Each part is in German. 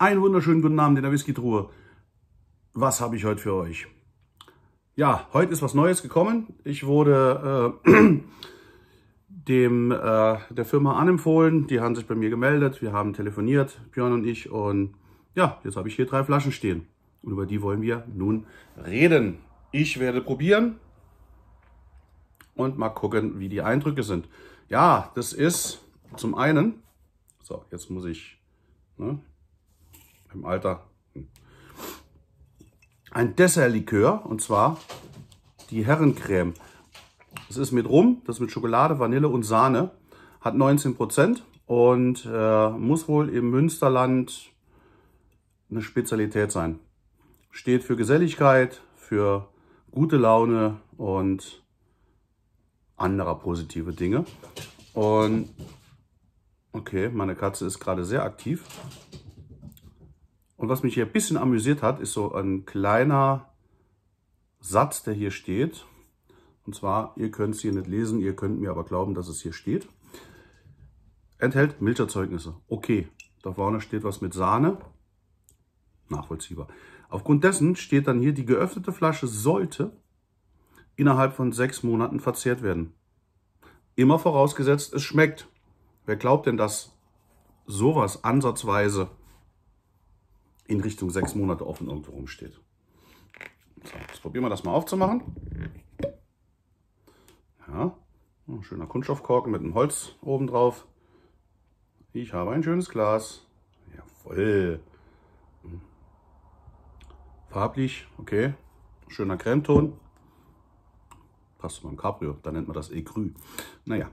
Einen wunderschönen guten Abend in der Whisky-Truhe. Was habe ich heute für euch? Ja, heute ist was Neues gekommen. Ich wurde äh, dem äh, der Firma anempfohlen. Die haben sich bei mir gemeldet. Wir haben telefoniert, Björn und ich. Und ja, jetzt habe ich hier drei Flaschen stehen. Und über die wollen wir nun reden. Ich werde probieren und mal gucken, wie die Eindrücke sind. Ja, das ist zum einen, so, jetzt muss ich ne, im Alter ein Dessertlikör und zwar die Herrencreme. Das ist mit Rum, das ist mit Schokolade, Vanille und Sahne, hat 19% und äh, muss wohl im Münsterland eine Spezialität sein. Steht für Geselligkeit, für gute Laune und anderer positive Dinge. Und okay, meine Katze ist gerade sehr aktiv. Und was mich hier ein bisschen amüsiert hat, ist so ein kleiner Satz, der hier steht. Und zwar, ihr könnt es hier nicht lesen, ihr könnt mir aber glauben, dass es hier steht. Enthält Milcherzeugnisse. Okay, da vorne steht was mit Sahne. Nachvollziehbar. Aufgrund dessen steht dann hier, die geöffnete Flasche sollte innerhalb von sechs Monaten verzehrt werden. Immer vorausgesetzt, es schmeckt. Wer glaubt denn, dass sowas ansatzweise in Richtung sechs Monate offen irgendwo rumsteht. So, jetzt probieren wir das mal aufzumachen. Ja, ein schöner Kunststoffkorken mit einem Holz oben drauf. Ich habe ein schönes Glas. Jawohl. Farblich, okay. Schöner Cremeton. Passt zu meinem Cabrio, da nennt man das Ecru. Naja,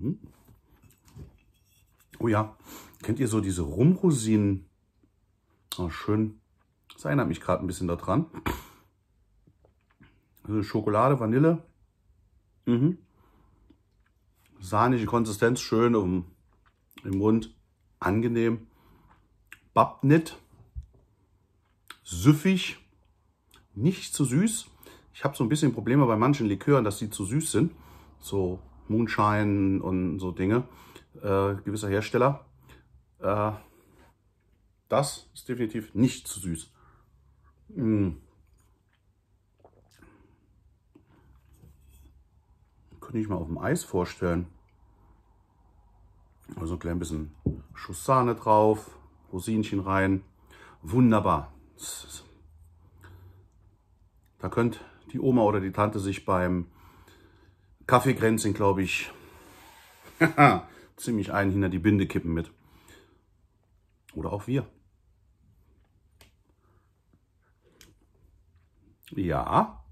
Hm? Oh ja, kennt ihr so diese Rumrosinen? Oh, schön. Das erinnert mich gerade ein bisschen daran. Schokolade, Vanille. Mhm. Sahnige Konsistenz, schön um, im Mund. Angenehm. Bappt nicht. Süffig. Nicht zu süß. Ich habe so ein bisschen Probleme bei manchen Likören, dass sie zu süß sind. So Moonshine und so Dinge, äh, gewisser Hersteller. Äh, das ist definitiv nicht zu süß. Mm. Könnte ich mal auf dem Eis vorstellen. Also ein klein bisschen Schuss Sahne drauf, Rosinchen rein. Wunderbar. Da könnte die Oma oder die Tante sich beim Kaffeekränzchen, glaube ich, ziemlich einen hinter die Binde kippen mit. Oder auch wir. Ja.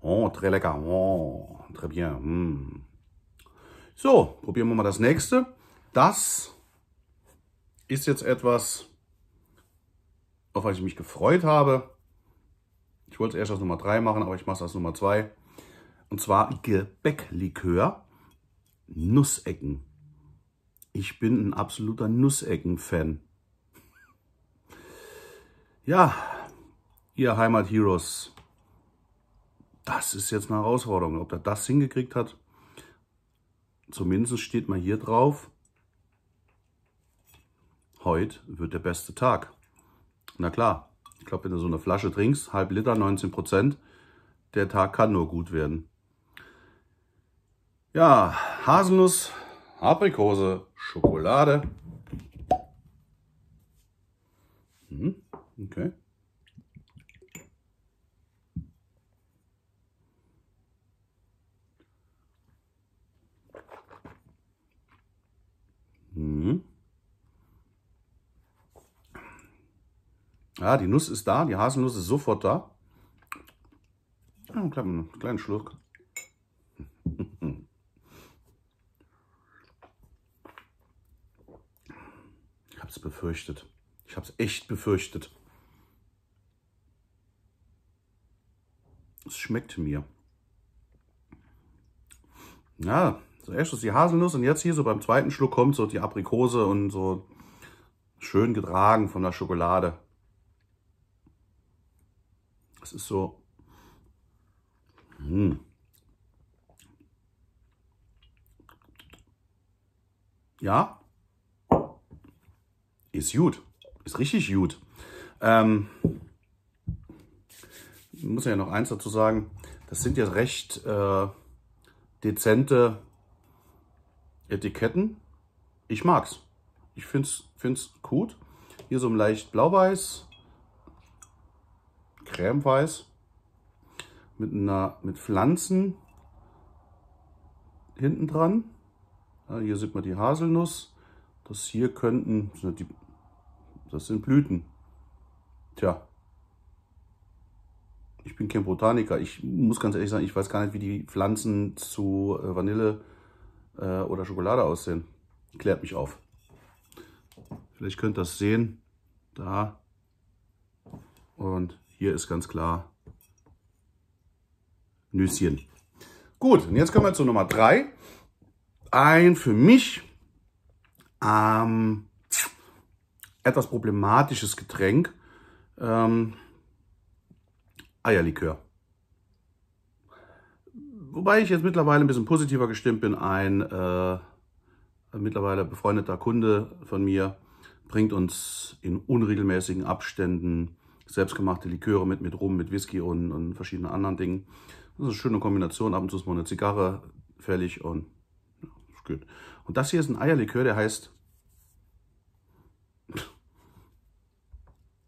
Oh, très lecker. Oh, très bien. Mm. So, probieren wir mal das nächste. Das ist jetzt etwas, auf was ich mich gefreut habe. Ich wollte es erst als Nummer 3 machen, aber ich mache es als Nummer 2. Und zwar Gebäcklikör Nussecken. Ich bin ein absoluter Nussecken-Fan. Ja, ihr Heimat-Heroes, das ist jetzt eine Herausforderung. Ob er das hingekriegt hat, zumindest steht mal hier drauf, heute wird der beste Tag. Na klar, ich glaube, wenn du so eine Flasche trinkst, halb Liter, 19 Prozent, der Tag kann nur gut werden. Ja, Haselnuss, Aprikose, Schokolade. Hm, okay. Hm. Ja, die Nuss ist da, die Haselnuss ist sofort da. Ja, einen kleinen Schluck. Habe es befürchtet. Ich habe es echt befürchtet. Es schmeckt mir. Ja, zuerst ist die Haselnuss und jetzt hier so beim zweiten Schluck kommt so die Aprikose und so schön getragen von der Schokolade. Es ist so. Mh. Hm. Ja, ist gut. Ist richtig gut. Ähm, muss ja noch eins dazu sagen. Das sind ja recht äh, dezente Etiketten. Ich mag's. Ich find's, find's gut. Hier so ein leicht blau-weiß, cremeweiß, mit einer, mit Pflanzen hinten dran. Ja, hier sieht man die Haselnuss. Das hier könnten, das sind Blüten. Tja, ich bin kein Botaniker. Ich muss ganz ehrlich sagen, ich weiß gar nicht, wie die Pflanzen zu äh, Vanille äh, oder Schokolade aussehen. Klärt mich auf. Vielleicht könnt ihr das sehen. Da. Und hier ist ganz klar Nüsschen. Gut, und jetzt kommen wir zu Nummer 3. Ein für mich ähm, etwas problematisches Getränk. Ähm, Eierlikör. Wobei ich jetzt mittlerweile ein bisschen positiver gestimmt bin. Ein äh, mittlerweile befreundeter Kunde von mir bringt uns in unregelmäßigen Abständen selbstgemachte Liköre mit, mit Rum, mit Whisky und, und verschiedenen anderen Dingen. Das ist eine schöne Kombination. Ab und zu ist mal eine Zigarre fällig und ja, ist gut. Und das hier ist ein Eierlikör, der heißt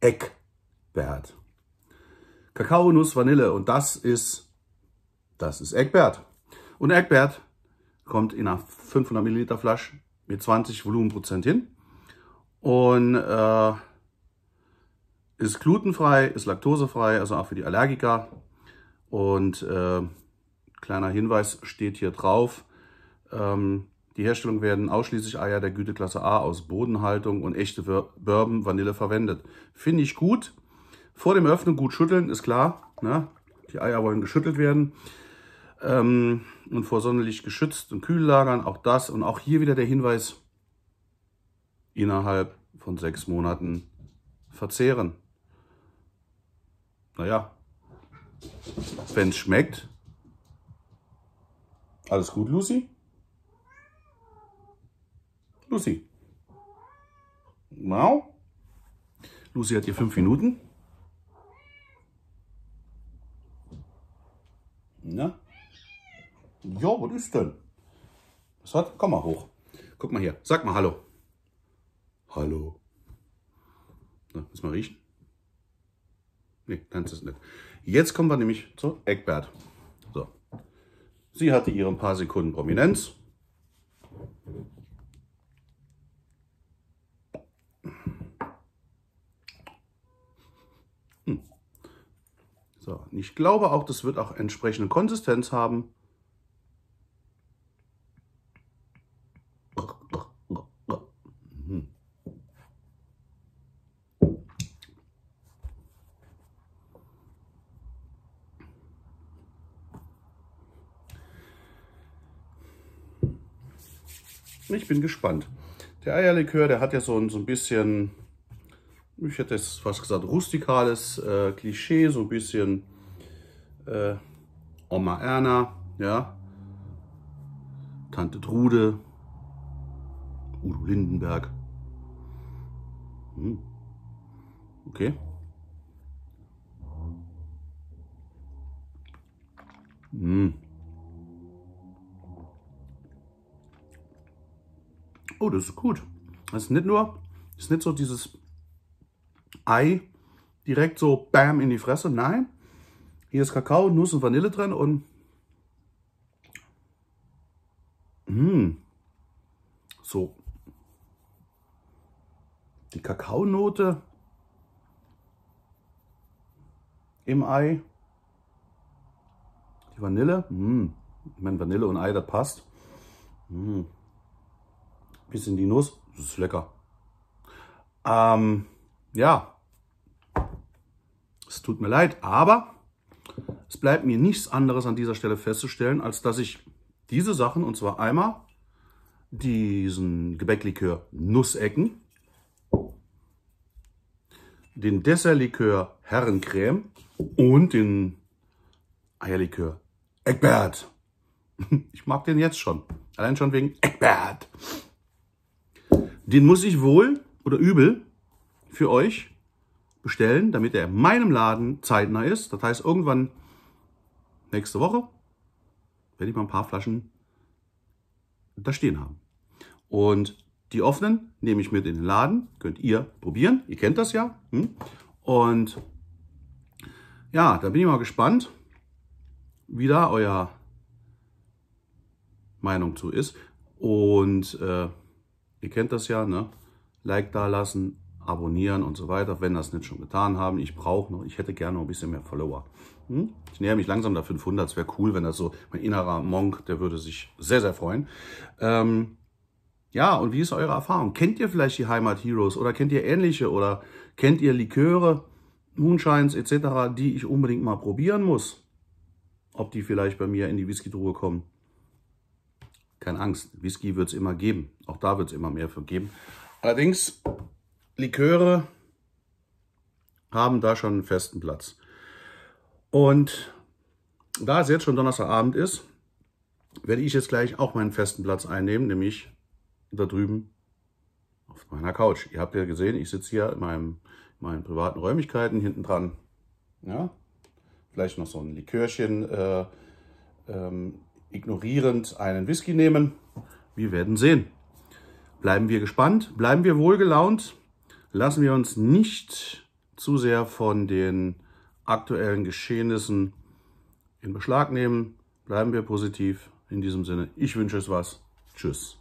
Eckbert. Kakao, Nuss, Vanille und das ist, das ist Eckbert. Und Eckbert kommt in einer 500 Milliliter Flasche mit 20 Volumenprozent hin und äh, ist glutenfrei, ist laktosefrei, also auch für die Allergiker. Und äh, kleiner Hinweis steht hier drauf, ähm, die Herstellung werden ausschließlich Eier der Güteklasse A aus Bodenhaltung und echte Bourbon Vanille verwendet. Finde ich gut. Vor dem Öffnen gut schütteln, ist klar. Ne? Die Eier wollen geschüttelt werden. Ähm, und vor Sonnenlicht geschützt und kühl lagern, auch das. Und auch hier wieder der Hinweis, innerhalb von sechs Monaten verzehren. Naja, wenn es schmeckt, alles gut, Lucy? Lucy. Wow. Lucy hat hier fünf Minuten. Na? Ja, was ist denn? Was hat? Komm mal hoch. Guck mal hier. Sag mal Hallo. Hallo. Na, willst mal riechen? Nee, kannst es nicht. Jetzt kommen wir nämlich zu Eckbert. So. Sie hatte ihre paar Sekunden Prominenz. So, ich glaube auch, das wird auch entsprechende Konsistenz haben. Ich bin gespannt. Der Eierlikör, der hat ja so ein, so ein bisschen ich hätte jetzt fast gesagt, rustikales äh, Klischee, so ein bisschen äh, Oma Erna, ja, Tante Trude, Udo Lindenberg. Hm. Okay. Hm. Oh, das ist gut. Das ist nicht nur, das ist nicht so dieses Ei direkt so bam in die Fresse. Nein, hier ist Kakao, Nuss und Vanille drin und mh, hm, so die Kakaonote im Ei, die Vanille, mh, hm, ich meine Vanille und Ei, das passt. Mh, hm, bisschen die Nuss, das ist lecker. Ähm, ja, es tut mir leid, aber es bleibt mir nichts anderes an dieser Stelle festzustellen, als dass ich diese Sachen, und zwar einmal diesen Gebäcklikör Nussecken, den Dessertlikör Herrencreme und den Eierlikör Eckbert. Ich mag den jetzt schon. Allein schon wegen Eckbert. Den muss ich wohl oder übel für euch bestellen, damit er in meinem Laden zeitnah ist. Das heißt, irgendwann nächste Woche werde ich mal ein paar Flaschen da stehen haben. Und die offenen nehme ich mit in den Laden, könnt ihr probieren, ihr kennt das ja. Hm? Und ja, da bin ich mal gespannt, wie da euer Meinung zu ist. Und äh, ihr kennt das ja, ne? Like da lassen, abonnieren und so weiter, wenn das nicht schon getan haben. Ich brauche noch, ich hätte gerne noch ein bisschen mehr Follower. Hm? Ich näher mich langsam der 500. Es wäre cool, wenn das so, mein innerer Monk, der würde sich sehr, sehr freuen. Ähm, ja, und wie ist eure Erfahrung? Kennt ihr vielleicht die Heimat Heroes oder kennt ihr ähnliche oder kennt ihr Liköre, Moonshines etc., die ich unbedingt mal probieren muss? Ob die vielleicht bei mir in die Whisky-Truhe kommen? Keine Angst, Whisky wird es immer geben. Auch da wird es immer mehr für geben. Allerdings, Liköre haben da schon einen festen Platz. Und da es jetzt schon Donnerstagabend ist, werde ich jetzt gleich auch meinen festen Platz einnehmen, nämlich da drüben auf meiner Couch. Ihr habt ja gesehen, ich sitze hier in, meinem, in meinen privaten Räumlichkeiten hinten dran. Ja, vielleicht noch so ein Likörchen äh, ähm, ignorierend einen Whisky nehmen. Wir werden sehen. Bleiben wir gespannt, bleiben wir wohlgelaunt, lassen wir uns nicht zu sehr von den aktuellen Geschehnissen in Beschlag nehmen. Bleiben wir positiv. In diesem Sinne, ich wünsche es was. Tschüss.